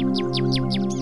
Música